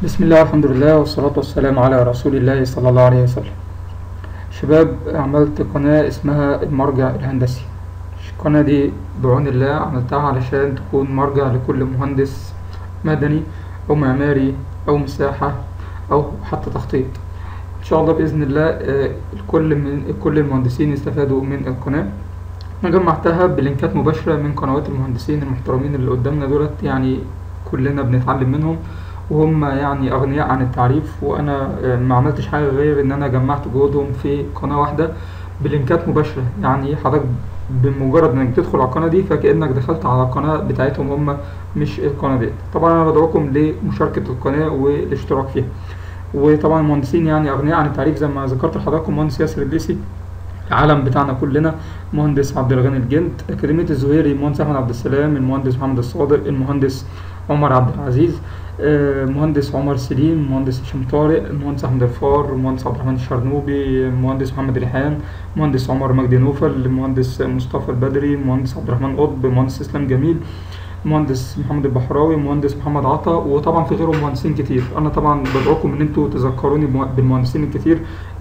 بسم الله الحمد لله والصلاة والسلام على رسول الله صلى الله عليه وسلم. شباب عملت قناة اسمها المرجع الهندسي. القناة دي بعون الله عملتها علشان تكون مرجع لكل مهندس مدني أو معماري أو مساحة أو حتى تخطيط. إن شاء الله بإذن الله آه، الكل من كل المهندسين يستفادوا من القناة. أنا جمعتها بلينكات مباشرة من قنوات المهندسين المحترمين اللي قدامنا دولت يعني كلنا بنتعلم منهم. وهم يعني أغنياء عن التعريف وأنا آه، ما عملتش حاجة غير إن أنا جمعت جهودهم في قناة واحدة بلينكات مباشرة. يعني حضرتك بمجرد إنك تدخل على القناة دي فكأنك دخلت على القناة بتاعتهم هم مش القناة دي طبعا أنا بدعوكم لمشاركة القناة والاشتراك فيها. وطبعا المهندسين يعني أغنياء عن التعريف زي ما ذكرت لحضراتكم مهندس ياسر الليسي العالم بتاعنا كلنا مهندس عبد الغني الجند أكاديمية الزهيري المهندس أحمد عبد السلام المهندس محمد الصادق المهندس عمر عبد العزيز آه، مهندس عمر سليم مهندس هشام طارق المهندس أحمد الفار المهندس عبد الرحمن الشرنوبي المهندس محمد ريحان المهندس عمر مجدي نوفل المهندس مصطفى البدري المهندس عبد الرحمن قطب المهندس إسلام جميل المهندس محمد البحراوي المهندس محمد عطا وطبعا في غيرهم مهندسين كتير. أنا طبعا بدعوكم ان أنتوا تذكروني بالمهندسين الكتير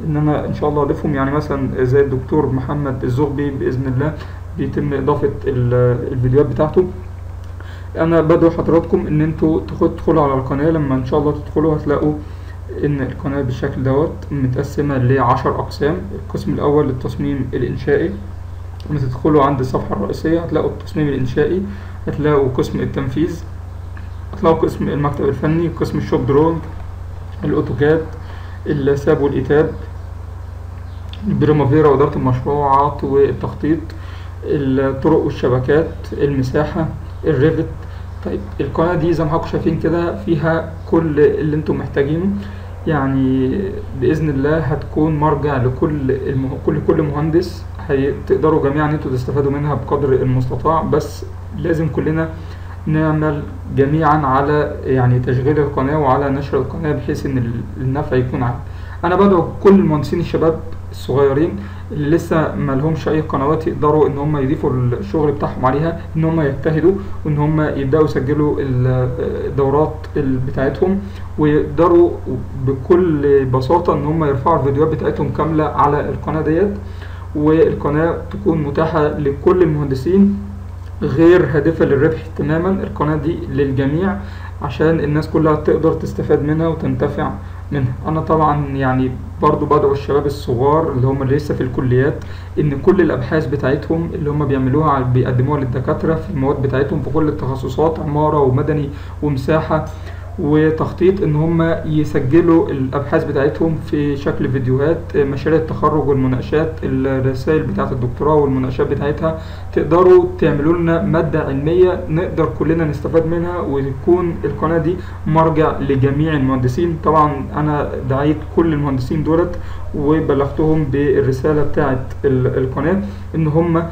إن أنا إن شاء الله أضيفهم. يعني مثلا زي الدكتور محمد الزغبي بإذن الله بيتم إضافة ال- الفيديوهات بتاعته. أنا بدعو حضراتكم إن أنتوا تدخلوا على القناة. لما إن شاء الله تدخلوا هتلاقوا إن القناة بالشكل دوت متقسمة لعشر أقسام. القسم الأول التصميم الإنشائي. لما تدخلوا عند الصفحة الرئيسية هتلاقوا التصميم الإنشائي هتلاقوا قسم التنفيذ هتلاقوا قسم المكتب الفني قسم الشوب درونج الأوتوكاد الساب والإيتاب ال Primavera وإدارة المشروعات والتخطيط الطرق والشبكات المساحة ال Revit. طيب القناة دي زي ما حضراتكم شايفين كده فيها كل اللي أنتم محتاجينه. يعني بإذن الله هتكون مرجع لكل المه... كل كل مهندس هتقدروا جميعا أنتوا تستفادوا منها بقدر المستطاع. بس لازم كلنا نعمل جميعا على يعني تشغيل القناة وعلى نشر القناة بحيث إن ال- النفع يكون عام أنا بدعو كل المهندسين الشباب الصغيرين اللي لسه ما لهمش أي قنوات يقدروا إن هم يضيفوا الشغل بتاعهم عليها إن هم يجتهدوا وإن هم يبدأوا يسجلوا ال- الدورات ال- بتاعتهم ويقدروا بكل بساطة إن هم يرفعوا الفيديوهات بتاعتهم كاملة على القناة ديت والقناة تكون متاحة لكل المهندسين غير هادفة للربح تماما القناة دي للجميع عشان الناس كلها تقدر تستفاد منها وتنتفع منها. أنا طبعا يعني برضو بدعو الشباب الصغار اللي هم لسه في الكليات إن كل الأبحاث بتاعتهم اللي هم بيعملوها بيقدموها للدكاترة في المواد بتاعتهم في كل التخصصات عمارة ومدني ومساحة وتخطيط إن هم يسجلوا الأبحاث بتاعتهم في شكل فيديوهات مشاريع التخرج والمناقشات الرسائل بتاعة الدكتوراه والمناقشات بتاعتها. تقدروا تعملوا لنا مادة علمية نقدر كلنا نستفاد منها وتكون القناة دي مرجع لجميع المهندسين. طبعا أنا دعيت كل المهندسين دولت وبلغتهم بالرسالة بتاعة ال- القناة إن هم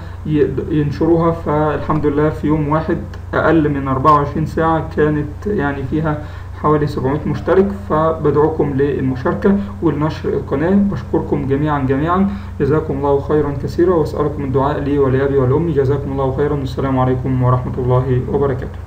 ينشروها. فالحمد لله في يوم واحد أقل من 24 ساعة كانت يعني فيها حوالي 700 مشترك فبدعوكم للمشاركة ولنشر القناة. بشكركم جميعا جميعا. جزاكم الله خيرا كثيرا. وأسألكم الدعاء لي ولأبي ولأمي. جزاكم الله خيرا. والسلام عليكم ورحمة الله وبركاته.